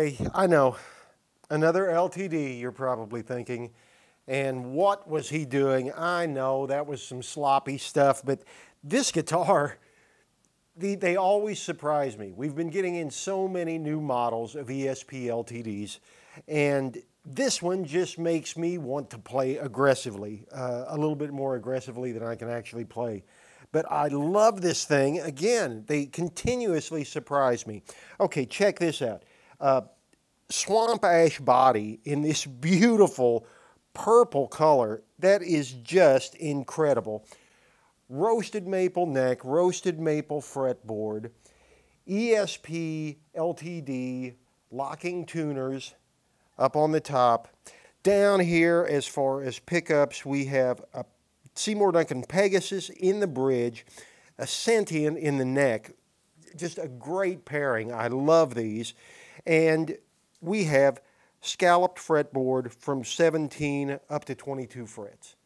Okay, I know. Another LTD, you're probably thinking. And what was he doing? I know that was some sloppy stuff, but this guitar, the, they always surprise me. We've been getting in so many new models of ESP LTDs, and this one just makes me want to play aggressively, uh, a little bit more aggressively than I can actually play. But I love this thing. Again, they continuously surprise me. Okay, check this out uh, swamp ash body in this beautiful purple color. That is just incredible. Roasted maple neck, roasted maple fretboard, ESP LTD locking tuners up on the top. Down here, as far as pickups, we have a Seymour Duncan Pegasus in the bridge, a Sentient in the neck. Just a great pairing. I love these. And we have scalloped fretboard from 17 up to 22 frets.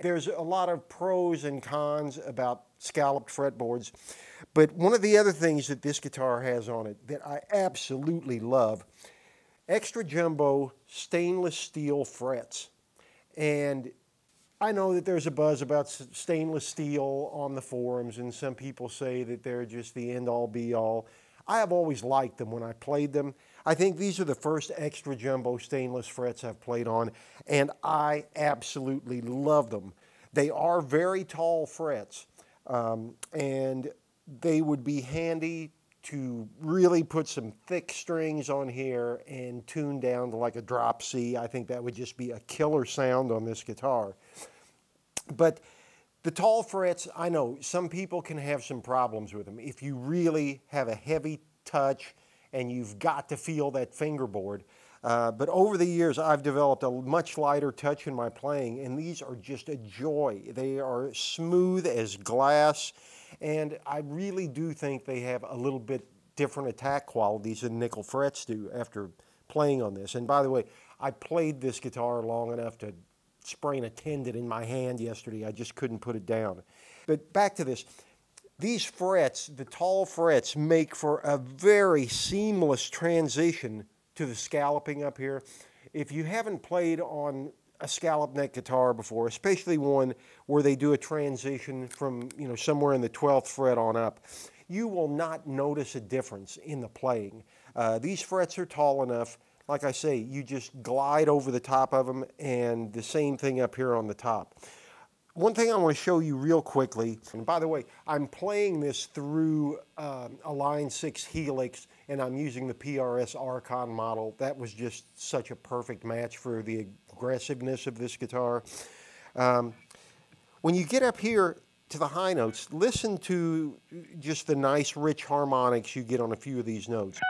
There's a lot of pros and cons about scalloped fretboards, but one of the other things that this guitar has on it that I absolutely love, extra jumbo stainless steel frets. And I know that there's a buzz about stainless steel on the forums, and some people say that they're just the end all be all. I have always liked them when I played them. I think these are the first extra jumbo stainless frets I've played on, and I absolutely love them. They are very tall frets, um, and they would be handy to really put some thick strings on here and tune down to like a drop C. I think that would just be a killer sound on this guitar. But the tall frets, I know some people can have some problems with them. If you really have a heavy touch and you've got to feel that fingerboard. Uh, but over the years, I've developed a much lighter touch in my playing, and these are just a joy. They are smooth as glass, and I really do think they have a little bit different attack qualities than nickel frets do after playing on this. And by the way, I played this guitar long enough to sprain a tendon in my hand yesterday. I just couldn't put it down. But back to this. These frets, the tall frets, make for a very seamless transition to the scalloping up here. If you haven't played on a scallop neck guitar before, especially one where they do a transition from you know somewhere in the 12th fret on up, you will not notice a difference in the playing. Uh, these frets are tall enough like I say, you just glide over the top of them and the same thing up here on the top. One thing I want to show you real quickly, and by the way, I'm playing this through um, a Line 6 Helix and I'm using the PRS Archon model. That was just such a perfect match for the aggressiveness of this guitar. Um, when you get up here to the high notes, listen to just the nice rich harmonics you get on a few of these notes.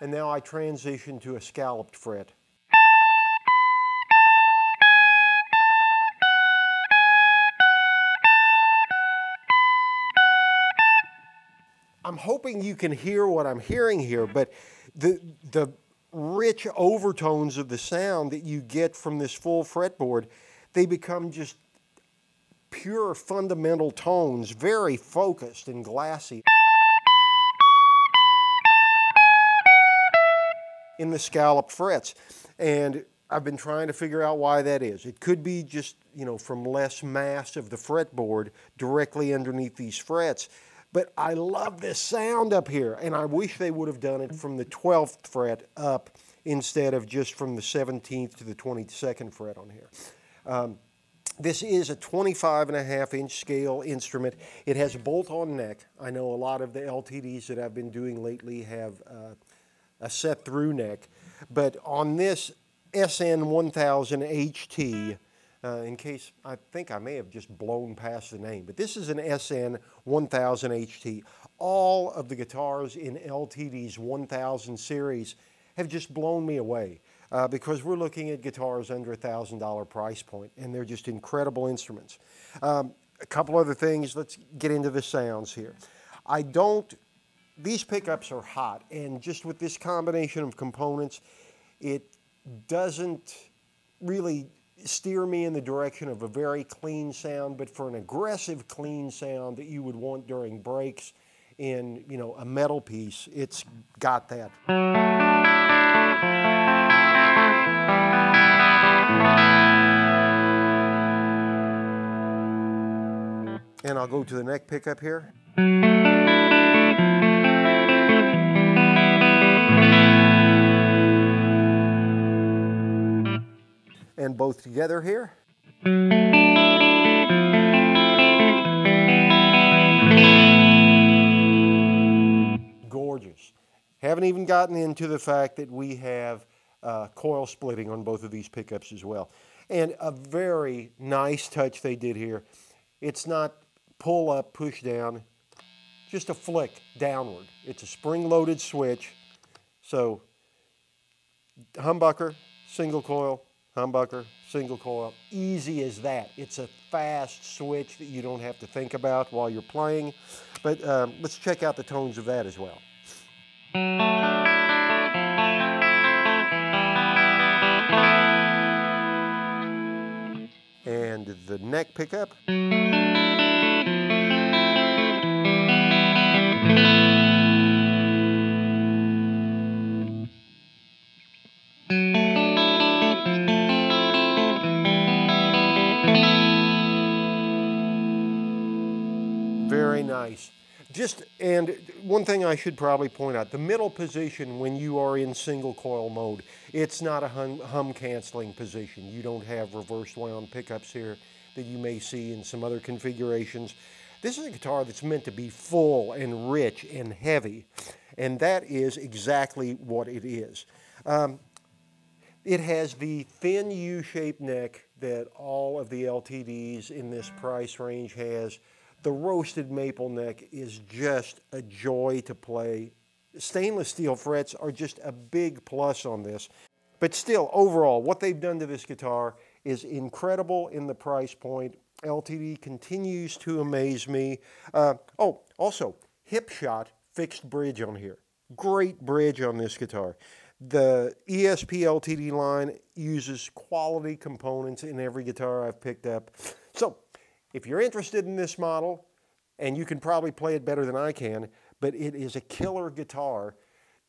And now I transition to a scalloped fret. I'm hoping you can hear what I'm hearing here, but the, the rich overtones of the sound that you get from this full fretboard, they become just pure fundamental tones, very focused and glassy. In the scallop frets. And I've been trying to figure out why that is. It could be just, you know, from less mass of the fretboard directly underneath these frets. But I love this sound up here, and I wish they would have done it from the 12th fret up instead of just from the 17th to the 22nd fret on here. Um, This is a 25 and a half inch scale instrument. It has a bolt-on neck. I know a lot of the LTDs that I've been doing lately have uh, a set through neck, but on this SN 1000 HT, uh, in case I think I may have just blown past the name, but this is an SN 1000 HT. All of the guitars in LTD's 1000 series have just blown me away uh, because we're looking at guitars under a $1,000 price point, and they're just incredible instruments. Um, a couple other things, let's get into the sounds here. I don't, these pickups are hot, and just with this combination of components, it doesn't really steer me in the direction of a very clean sound, but for an aggressive clean sound that you would want during breaks in, you know, a metal piece, it's got that. And I'll go to the neck pickup here. Both together here. Gorgeous. Haven't even gotten into the fact that we have uh, coil splitting on both of these pickups as well. And a very nice touch they did here. It's not pull up, push down, just a flick downward. It's a spring-loaded switch. So humbucker, single coil, humbucker, single coil, easy as that. It's a fast switch that you don't have to think about while you're playing. But um, let's check out the tones of that as well. And the neck pickup. Just, and one thing I should probably point out, the middle position when you are in single coil mode, it's not a hum, hum canceling position. You don't have reverse wound pickups here that you may see in some other configurations. This is a guitar that's meant to be full and rich and heavy, and that is exactly what it is. Um, it has the thin U-shaped neck that all of the LTDs in this price range has. The roasted maple neck is just a joy to play. Stainless steel frets are just a big plus on this. But still, overall, what they've done to this guitar is incredible in the price point. LTD continues to amaze me. Uh, oh, also, Hipshot fixed bridge on here. Great bridge on this guitar. The ESP LTD line uses quality components in every guitar I've picked up. So, if you're interested in this model, and you can probably play it better than I can, but it is a killer guitar,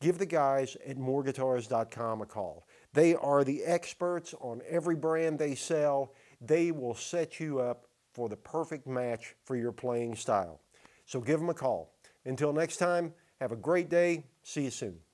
give the guys at mooreguitars.com a call. They are the experts on every brand they sell. They will set you up for the perfect match for your playing style. So give them a call. Until next time, have a great day. See you soon.